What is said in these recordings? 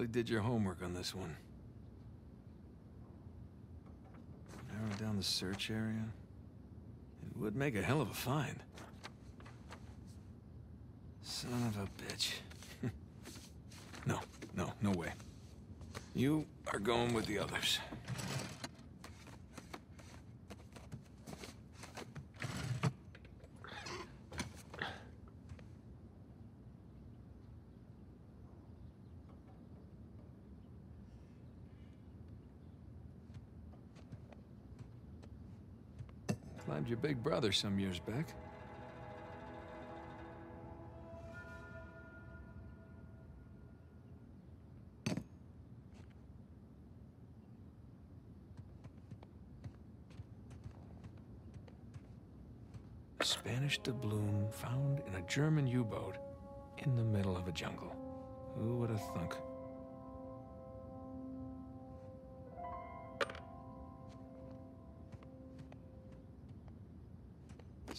Really did your homework on this one. Narrow down the search area. It would make a hell of a find. Son of a bitch. no, no, no way. You are going with the others. Climbed your big brother some years back. A Spanish doubloon found in a German U-boat in the middle of a jungle. Who would have thunk?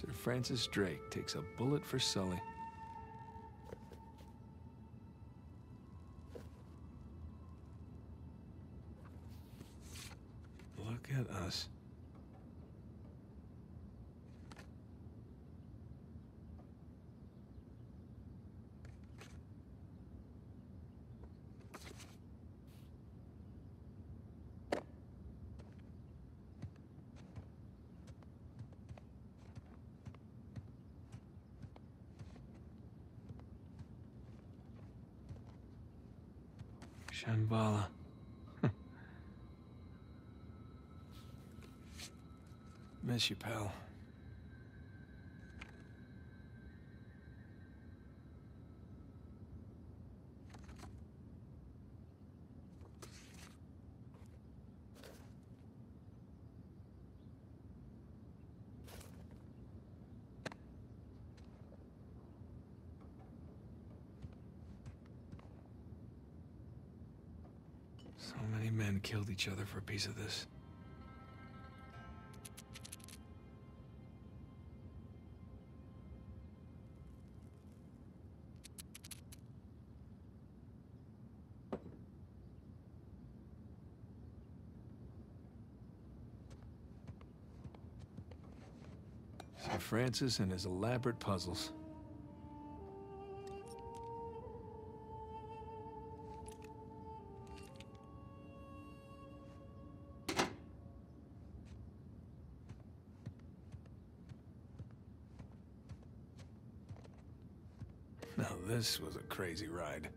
Sir Francis Drake takes a bullet for Sully. Look at us. Shambhala. Miss you, pal. Killed each other for a piece of this. Sir Francis and his elaborate puzzles. This was a crazy ride.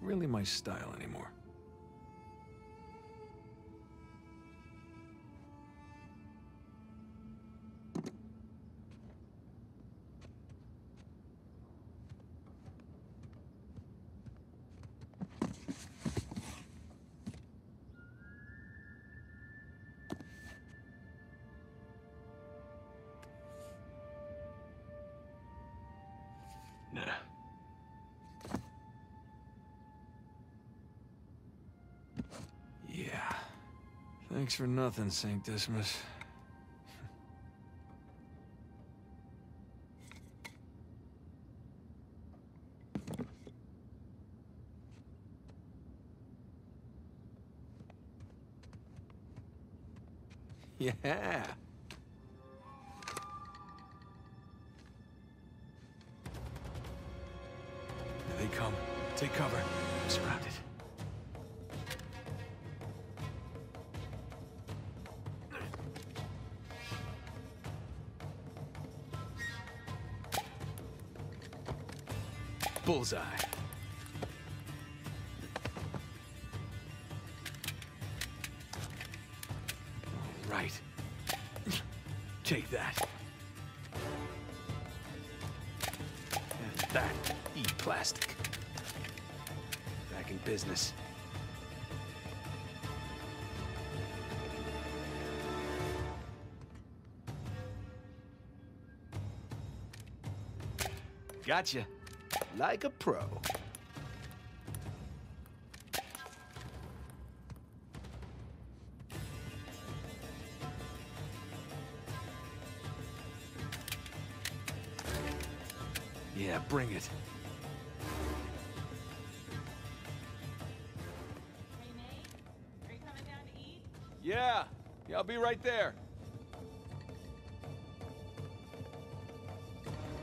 Not really my style anymore. Thanks for nothing, St. Dismas. yeah. They come. Take cover. I'm Bullseye. right. Take that. And that. Eat plastic. Back in business. Gotcha. Like a pro. Yeah, bring it. Hey, Nate, are you coming down to eat? Yeah. Yeah, I'll be right there.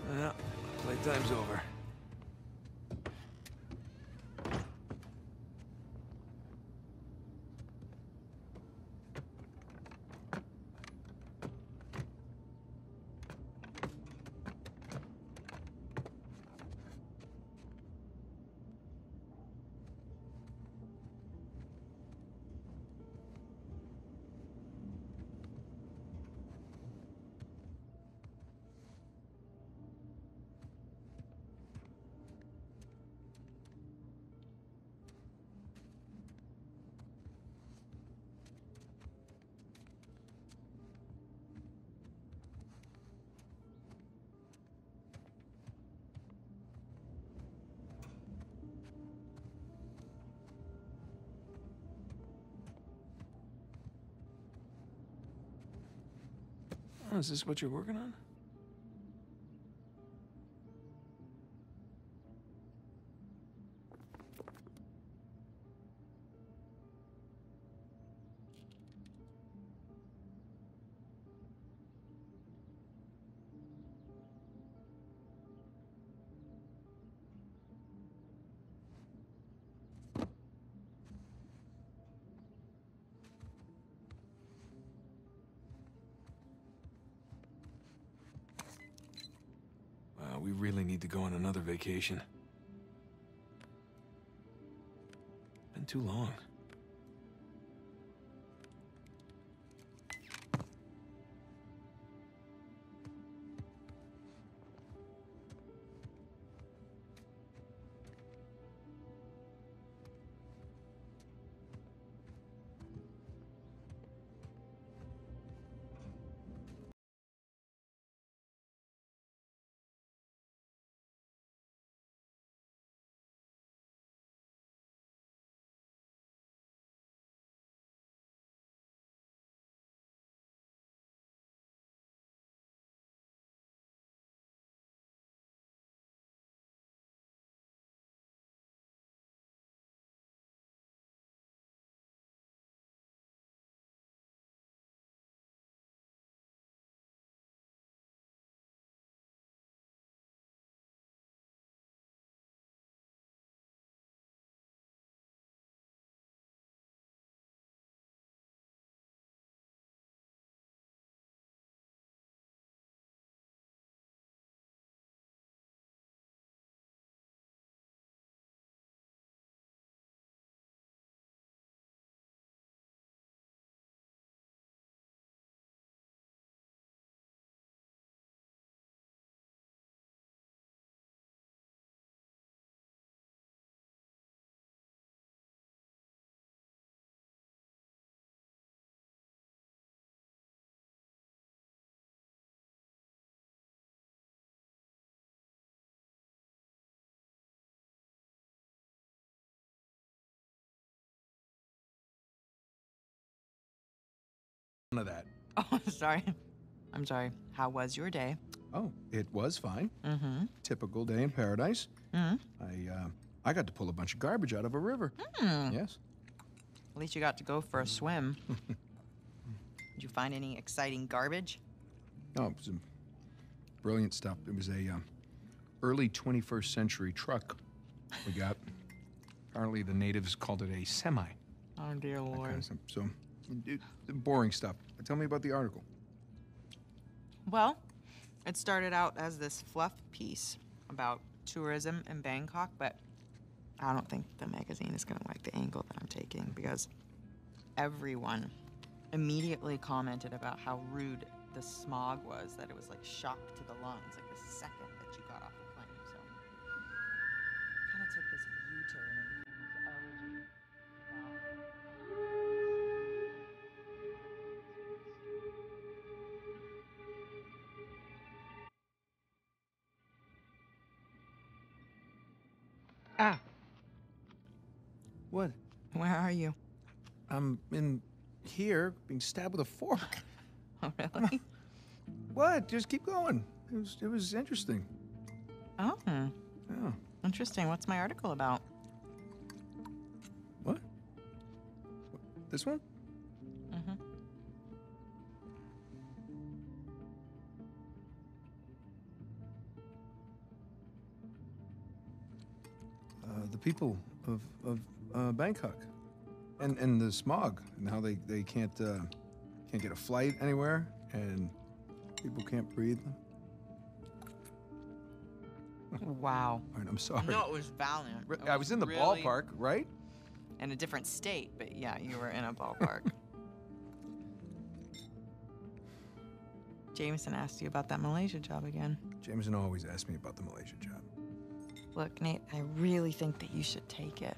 Well, playtime's over. Oh, is this what you're working on? We really need to go on another vacation. Been too long. None of that. Oh, sorry. I'm sorry. How was your day? Oh, it was fine. Mm-hmm. Typical day in paradise. Mm-hmm. I uh, I got to pull a bunch of garbage out of a river. Hmm. Yes. At least you got to go for a swim. Did you find any exciting garbage? No, it was some brilliant stuff. It was a um, early 21st century truck we got. Apparently, the natives called it a semi. Oh dear that kind lord. of. So, boring stuff. Tell me about the article. Well, it started out as this fluff piece about tourism in Bangkok, but I don't think the magazine is going to like the angle that I'm taking because everyone immediately commented about how rude the smog was, that it was like shock to the lungs, like the second that you got off the plane. So kind of took this U-turn What? where are you? I'm in here being stabbed with a fork. Oh, really? what? Just keep going. It was it was interesting. oh, Yeah. interesting. What's my article about? What? This one? Mm-hmm. Uh, the people of of uh, Bangkok, and and the smog, and how they they can't uh, can't get a flight anywhere, and people can't breathe. Wow. All right, I'm sorry. No, it was valiant. Re- It I was in the really ballpark, right? In a different state, but yeah, you were in a ballpark. Jameson asked you about that Malaysia job again. Jameson always asks me about the Malaysia job. Look, Nate, I really think that you should take it.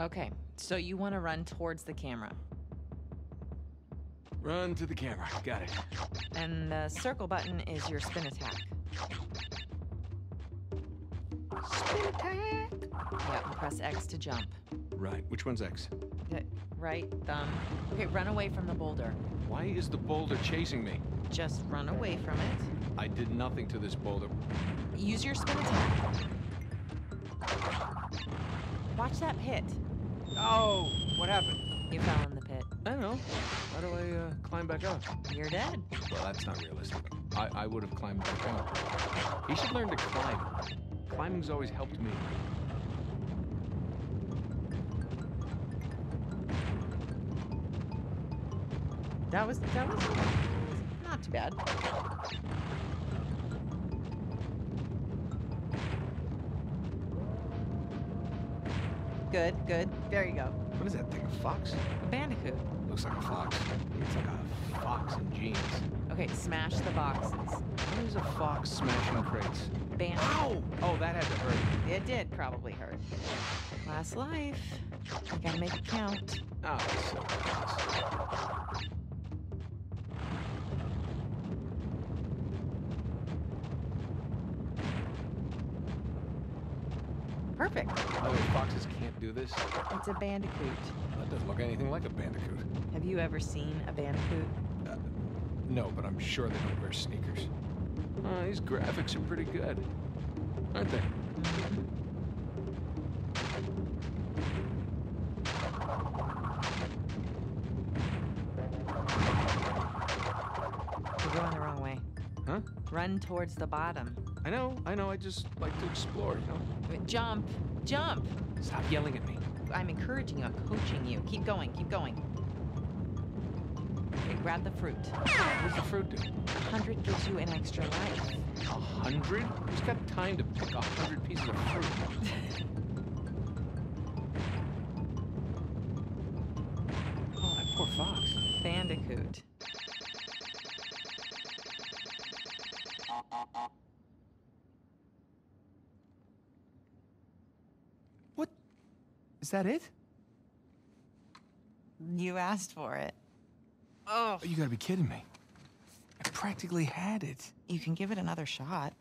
Okay, so you want to run towards the camera. Run to the camera. Got it. And the circle button is your spin attack. Spin attack! Yeah, and press X to jump. Right. Which one's X? The right thumb. Okay, run away from the boulder. Why is the boulder chasing me? Just run away from it. I did nothing to this boulder. Use your spin attack. Watch that pit. Oh, what happened? You fell in the pit. I don't know. How do I uh, climb back up? You're dead. Well, that's not realistic. I, I would have climbed back up. He should learn to climb. Climbing's always helped me. That was that was not too bad. Good, good. There you go. What is that thing? A fox? A bandicoot. Looks like a fox. It's like a fox in jeans. Okay, smash the boxes. What is a fox smashing crates? Band. Ow! Oh, that had to hurt. It did probably hurt. Last life. You gotta make it count. Oh, that's so ridiculous. Perfect. By the way, foxes can't do this? It's a bandicoot. That doesn't look anything like a bandicoot. Have you ever seen a bandicoot? Uh, no, but I'm sure they don't wear sneakers. Oh, these graphics are pretty good, aren't they? You're going the wrong way. Huh? Run towards the bottom. I know, I know. I just like to explore, you know. Uh, jump! Jump! Stop yelling at me. I'm encouraging you, I'm coaching you. Keep going, keep going. Okay, grab the fruit. What does the fruit do? A hundred gives you an extra life. A hundred? Who's got time to pick a hundred pieces of fruit? oh, that poor fox. Bandicoot. That it? You asked for it. Oh. You gotta be kidding me. I practically had it. You can give it another shot.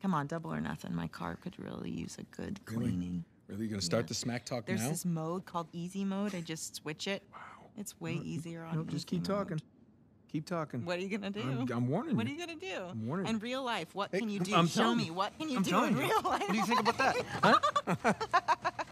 Come on, double or nothing. My car could really use a good Really? cleaning. Really, you gonna start Yeah. the smack talk There's now? this mode called easy mode. I just switch it. Wow. It's way easier on No, just keep mode. talking. Keep talking. What are you gonna do? I'm, I'm warning what are you. you gonna do? I'm warning In real life, what Hey, can you do? I'm Show me. What can you I'm do in you. real life? What do you think about that? Huh?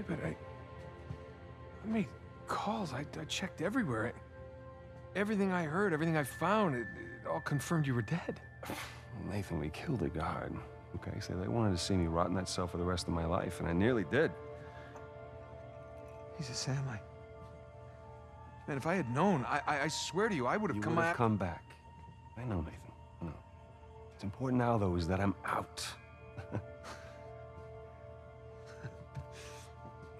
Yeah, but I. I made calls. I, I checked everywhere. I, everything I heard, everything I found, it, it all confirmed you were dead. Nathan, we killed a guard. Okay, so they wanted to see me rot in that cell for the rest of my life, and I nearly did. Jesus, Sam, I. Man, if I had known, I, I, I swear to you, I would have You come would have come back. I know, Nathan. I know. What's important now, though, is that I'm out.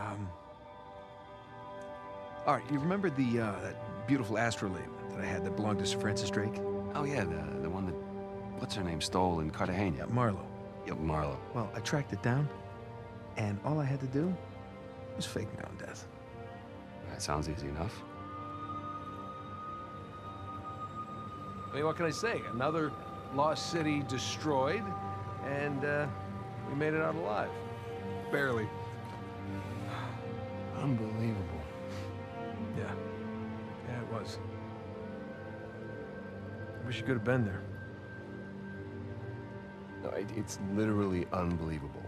Um. All right, you remember the, uh, that beautiful astrolabe that I had that belonged to Sir Francis Drake? Oh yeah, the the one that what's her name stole in Cartagena. Marlowe. Yeah, Marlowe. Well, I tracked it down, and all I had to do was fake my own death. That sounds easy enough. I mean, what can I say? Another lost city destroyed, and uh, we made it out alive. Barely. Unbelievable. Yeah. Yeah, it was. I wish you could have been there. No, it, it's literally unbelievable.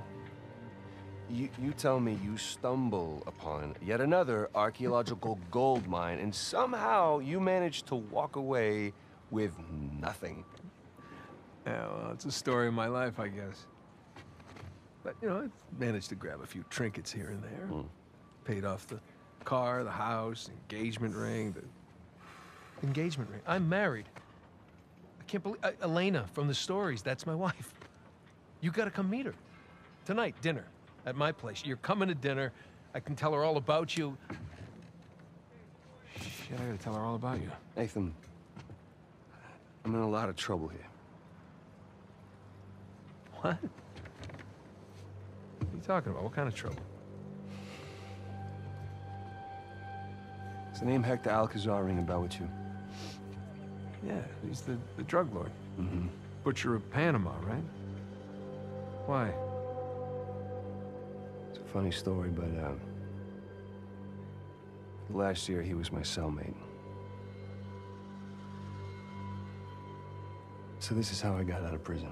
You, you tell me you stumble upon yet another archaeological gold mine, and somehow you manage to walk away with nothing. Yeah, well, it's a story of my life, I guess. But, you know, I've managed to grab a few trinkets here and there. Hmm. Paid off the car, the house, engagement ring, the engagement ring. I'm married. I can't believe uh, Elena from the stories. That's my wife. You got to come meet her tonight, dinner at my place. You're coming to dinner. I can tell her all about you. Shit, I got to tell her all about you. Nathan, I'm in a lot of trouble here. What? What are you talking about? What kind of trouble? The name Hector Alcazar ring a bell with you? Yeah, he's the, the drug lord. Mm-hmm. Butcher of Panama, right? Why? It's a funny story, but uh, last year he was my cellmate. So this is how I got out of prison.